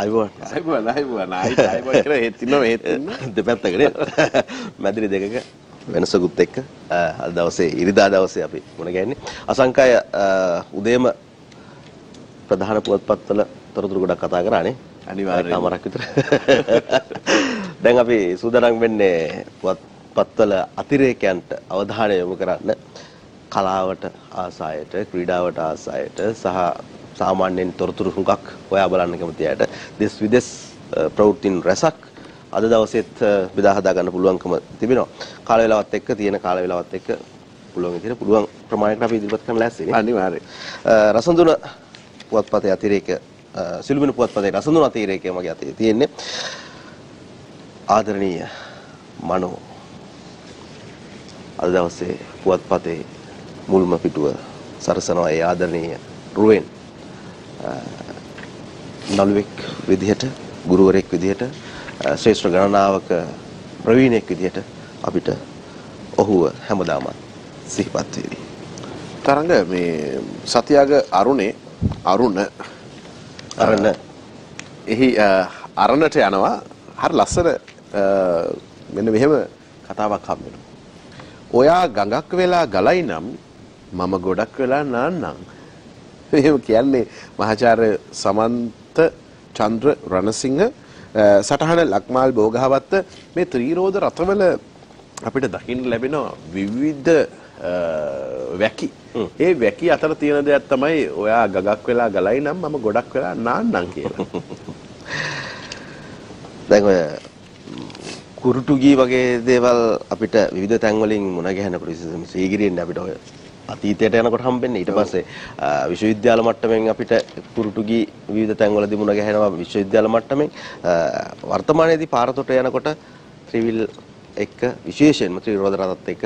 අයිබෝන්. අයිබෝන් අයිබෝන්. ආයි අයිබෝන් කියලා හෙත් ඉන්නවා හෙත් දෙපැත්තක නේද? මැදිරි දෙකක වෙනසකුත් එක්ක. අද දවසේ ඉරිදා දවසේ අපි මුණ ගැහෙන්නේ? අසංකය උදේම ප්‍රධාන පුවත්පත්වල තොරතුරු ගොඩක් කතා කරානේ අනිවාර්යයෙන් අමරක් විතර. දැන් අපි සූදානම් වෙන්නේ පුවත්පත්වල අතිරේකයන්ට අවධානය යොමු කරන්න. කලාවට ආසායට ක්‍රීඩාවට ආසායට සහ සාමාන්‍යයෙන් තොරතුරු හුඟක් හොයා බලන්න කැමති අයට දෙස් විදෙස් ප්‍රවෘත්තින් රැසක් අද දවසෙත් බෙදා හදා ගන්න පුළුවන්කම තිබෙනවා. කාල වේලාවත් එක්ක තියෙන කාල වේලාවත් එක්ක පුළුවන් විදිහට පුළුවන් ප්‍රමාණයකට අපි ඉදිරිපත් කරන්න ලෑස්තිනේ. අනිවාර්යයෙන්. රසඳුන පුවත්පතේ අතිරේක සිළුමිණු පුවත්පතේ රසඳුන අතිරේකය මගේ අතේ තියෙන්නේ. ආදරණීය මනෝ අද දවසේ පුවත්පතේ මුල්ම පිටුව සරසනවා ඒ ආදරණීය රුවෙන් නළුවෙක් විදිහට ගුරුවරයෙක් විදිහට ශ්‍රේෂ්ඨ ගණනාවක ප්‍රවීණයෙක් විදිහට අපිට ඔහුව හැමදාමත් සිහිපත් වේවි. තරංග මේ සතියාග අරුණේ අරුණ අරණ එහි අරණට යනවා හරි ලස්සන මෙන්න මෙහෙම කතාවක් හම්බෙනවා. ඔයා ගඟක් වෙලා ගලයි නම් මම ගොඩක් වෙලා නාන්නම්. එහෙම කියන්නේ මහාචාර්ය සමන්ත චන්ද්‍ර රණසිංහ සටහන ලක්මාල් බෝගහවත්ත මේ ත්‍රීරෝධ රථවල අපිට දකින්න ලැබෙන විවිධ වැකි. ඒ වැකි අතර තියෙන දෙයක් තමයි ඔයා ගගක් වෙලා ගලයි නම් මම ගොඩක් වෙලා නාන්නම් කියලා. දැන් ඔය කුරුටු ගී වගේ දේවල් අපිට විවිධ තැන්වලින් මුණ ගැහෙනකොට විශේෂයෙන්ම සීගිරියෙන් අපිට ඔය අතීතයට යනකොට හම්බෙන්නේ. ඊට පස්සේ විශ්වවිද්‍යාල මට්ටමින් අපිට කුරුටු ගී විවිධ තැන්වලදී මුණ ගැහෙනවා විශ්වවිද්‍යාල මට්ටමින්. වර්තමානයේදී පාරතොට යනකොට ත්‍රිවිල් එක්ක විශේෂයෙන්ම ත්‍රිරෝධ රථත් එක්ක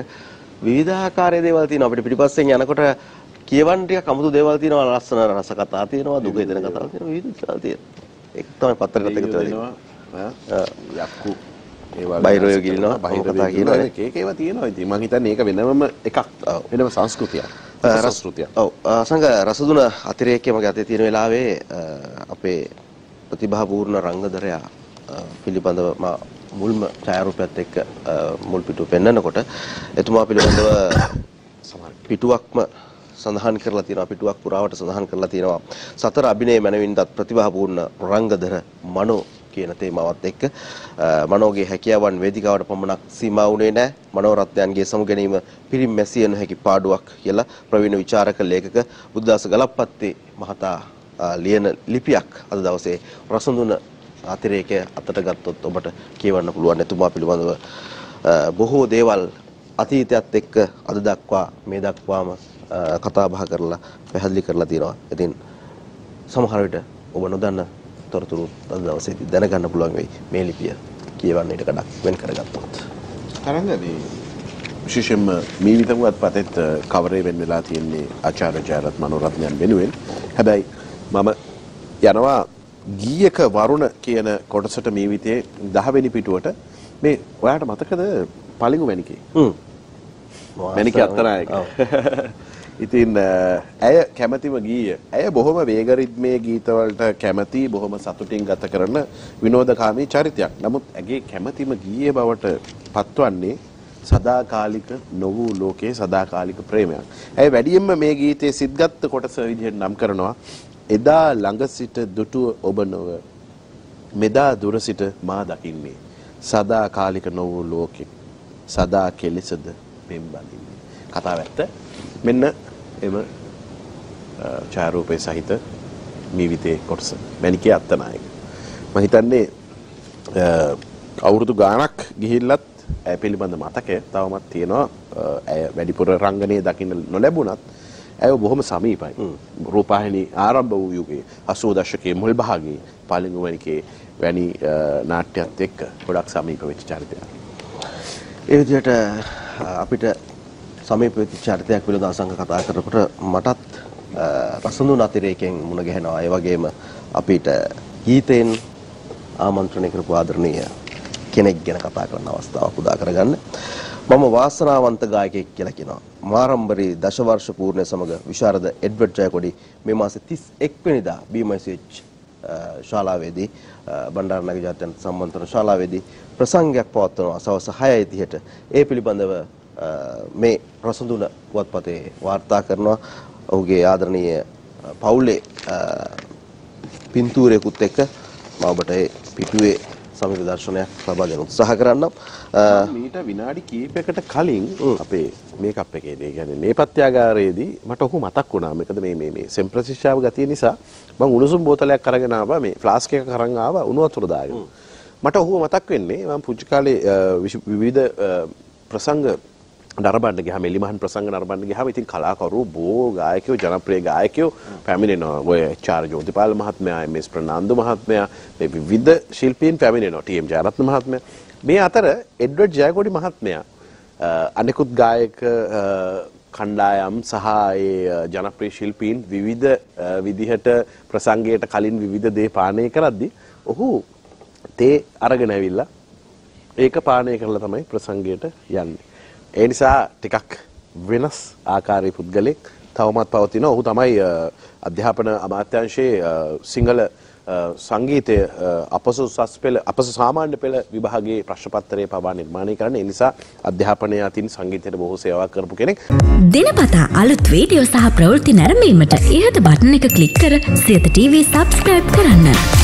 විවිධාකාරයේ දේවල් තියෙනවා. අපිට පිටිපස්සෙන් යනකොට කියවන්න ටිකක් අමුතු දේවල් තියෙනවා. ලස්සන රස කතා තියෙනවා දුක හිතෙන කතාවක් තියෙනවා. විවිධ දේවල් තියෙනවා. ඒක තමයි පත්තරයත් එක්ක තියෙනවා යක්කු බයිරෝය ගිලිනවා බහිර කතා කියනවා ඒක ඒවා තියෙනවා ඉතින්. මම හිතන්නේ ඒක වෙනම එකක් වෙනම සංස්කෘතියක්. සංස්කෘතියක්. ඔව්. සංඝ රසදුන අතිරේකයේ මගේ අතේ තියෙන වෙලාවේ අපේ ප්‍රතිභාපූර්ණ රංගදරයා පිළිබඳව මා මුල්ම ඡායාරූපයත් එක්ක මුල් පිටුව පෙන්වනකොට එතුමා පිළිබඳව පිටුවක්ම සඳහන් කරලා තියෙනවා. පිටුවක් පුරාවට සඳහන් කරලා තියෙනවා. සතර අභිනය මනවින්දත් ප්‍රතිභාපූර්ණ රංගදර මනෝ කියන තේමාවත් එක්ක මනෝගේ හැකියාවන් වේදිකාවට පමණක් සීමා වුණේ නැහැ මනෝරත්නයන්ගේ සමු ගැනීම පිරිමැසිය නොහැකි පාඩුවක් කියලා ප්‍රවීණ විචාරක ලේඛක බුද්ධදාස ගලප්පත්තේ මහතා ලියන ලිපියක් අද දවසේ රසඳුන අතිරේකය අතට ගත්තොත් ඔබට කියවන්න පුළුවන් එතුමා පිළිබඳව බොහෝ දේවල් අතීතයත් එක්ක අද දක්වා මේ දක්වාම කතා බහ කරලා පැහැදිලි කරලා තියෙනවා. ඉතින් සමහර විට ඔබ නොදන්න තොරතුරු අද දවසේදී දැනගන්න පුළුවන් වෙයි මේ ලිපිය කියවන්න ඊට කඩක් වෙන් කරගත්තොත්. තරංග මේ විශේෂයෙන්ම මේ විතමුවත් පතෙත් කවරේ වෙන් වෙලා තියෙන්නේ ආචාර්ය ජයරත් මනෝරත්නයන් වෙනුවෙන්. හැබැයි මම යනවා ගීයක වරුණ කියන කොටසට මේ විතේ 10 වෙනි පිටුවට මේ ඔයාට මතකද පළඟු මැනිකේ? හ්ම්. මැනිකේ අත්තරායක. ඉතින් ඇය කැමැතිම ගීය. ඇය බොහොම වේග රිද්මේ ගීතවලට කැමැති බොහොම සතුටින් ගත කරන විනෝදකාමී චරිතයක්. නමුත් ඇගේ කැමැතිම ගීයේ බවට පත්වන්නේ සදාකාලික නොවූ ලෝකයේ සදාකාලික ප්‍රේමයක්. ඇය වැඩියෙන්ම මේ ගීතයේ සිද්ගත් කොටස විදිහට නම් කරනවා එදා ළඟ සිට දුටුව ඔබ නොව මෙදා දුර සිට මා දකින්නේ සදාකාලික නොවූ ලෝකෙ සදා කෙලෙසද පෙම් බඳින්නේ. කතාව ඇත්ත. මෙන්න එම ඡායාරූපය සහිත මීවිතේ කොටස. මැනිකේ අත්තනායක. මම හිතන්නේ අවුරුදු ගාණක් ගිහිල්ලත් ඇය පිළිබඳ මතකය තවමත් තියෙනවා. ඇය වැඩිපුර රංගනයේ දකින්න නොලැබුණත් ඇය බොහොම සමීපයි. රූපවාහිනී ආරම්භ වූ යුගයේ 80 දශකයේ මුල් භාගයේ පළඟු වනිකේ වැනි නාට්‍යත් එක්ක ගොඩක් සමීප වෙච්ච චරිතයක්. ඒ විදිහට අපිට සමීප වෙච්ච චරිතයක් පිළිබඳව අසංග කතා කරනකොට මටත් රසඳුන අතිරේකයෙන් මුණ ගැහෙනවා. ඒ වගේම අපිට ගීතෙන් ආමන්ත්‍රණය කරපු ආදරණීය කෙනෙක් ගැන කතා කරන අවස්ථාවක් උදා කරගන්න. මම වාසනාවන්ත ගායකයෙක් කියලා කියනවා. මාරම්බරි දශවර්ෂ පූර්ණය සමග විශාරද එඩ්වඩ් ජයකොඩි මේ මාසේ 31 වෙනිදා BMCH ශාලාවේදී බණ්ඩාරනගර ජාත්‍යන්තර සම්මන්ත්‍රණ ශාලාවේදී ප්‍රසංගයක් පවත්වනවා සවස් 6:30ට. ඒ පිළිබඳව මේ රසඳුන පුවත්පතේ වාර්තා කරනවා ඔහුගේ ආදරණීය පවුලේ පින්තූරයකුත් එක්ක මම ඔබට ඒ පිටුවේ සමීප දර්ශනයක් ලබා දෙන්න උත්සාහ කරන්නම්. මීට විනාඩි කීපයකට කලින් අපේ මේකප් එකේදී කියන්නේ නේපත්‍යාගාරයේදී මට ඔහු මතක් වුණා. මොකද මේ මේ මේ සෙම්ප්‍රසිෂාව ගතිය නිසා මම උණුසුම් බෝතලයක් අරගෙන ආවා මේ ෆ්ලාස්ක් එකක් අරන් ආවා උණු වතුර දාගෙන. මට ඔහුව මතක් වෙන්නේ මම පුංචි කාලේ විවිධ ප්‍රසංග නරඹන්න ගියාම එලිමහන් ප්‍රසංග නරඹන්න ගියාම ඉතින් කලාකරු බෝ ගායකයෝ ජනප්‍රිය ගායකයෝ පැමිණෙනවා ඔය එච්.ආර්. ජෝතිපාල මහත්මයා එම්.එස්. ප්‍රනාන්දු මහත්මයා මේ විවිධ ශිල්පීන් පැමිණෙනවා ටී.එම්. ජයරත්න මහත්මයා මේ අතර එඩ්වඩ් ජයකොඩි මහත්මයා අනෙකුත් ගායක කණ්ඩායම් සහ ඒ ජනප්‍රිය ශිල්පීන් විවිධ විදිහට ප්‍රසංගයට කලින් විවිධ දේ පානය කරද්දී ඔහු තේ අරගෙන ඇවිල්ලා ඒක පානය කරලා තමයි ප්‍රසංගයට යන්නේ. ඒ නිසා ටිකක් වෙනස් ආකාරයේ පුද්ගලෙක් තවමත් පවතින ඔහු තමයි අධ්‍යාපන අමාත්‍යංශයේ සිංහල සංගීතය අපස උසස් පෙළ අපස සාමාන්‍ය පෙළ විභාගයේ ප්‍රශ්න පත්‍රය පවා නිර්මාණය කරන්න ඒ නිසා අධ්‍යාපනය අතින් සංගීතයට බොහෝ සේවා කරපු කෙනෙක්. දිනපතා අලුත් වීඩියෝ සහ ප්‍රවෘත්ති නැරඹීමට ඉහත බටන එක ක්ලික් කර සියත TV සබස්ක්‍රයිබ් කරන්න.